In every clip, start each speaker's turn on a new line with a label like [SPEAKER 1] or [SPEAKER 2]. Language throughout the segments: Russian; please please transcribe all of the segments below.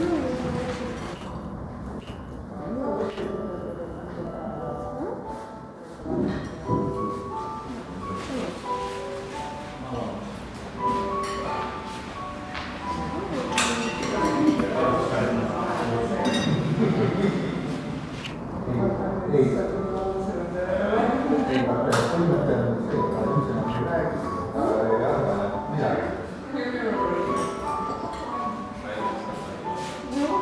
[SPEAKER 1] Ooh.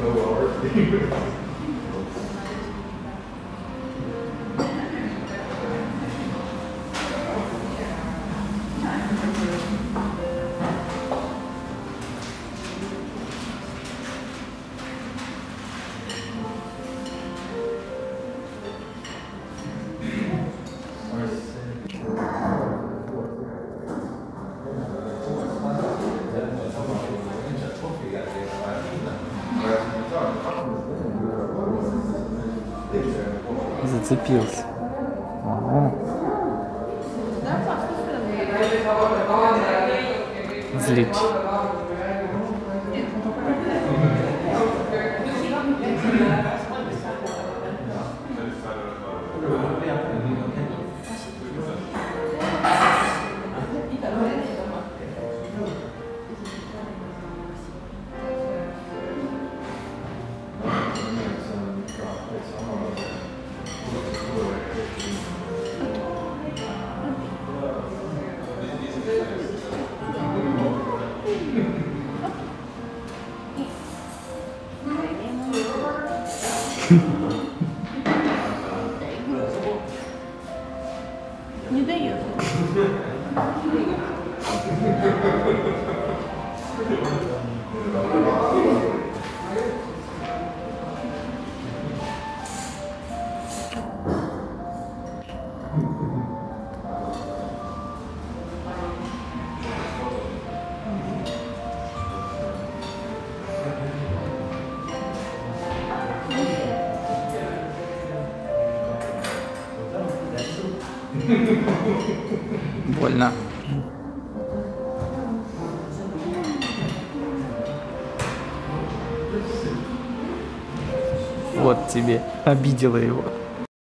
[SPEAKER 1] No, already. Зацепился. Ага. Злить.
[SPEAKER 2] Не дает.
[SPEAKER 1] Больно. Вот тебе. Обидела его.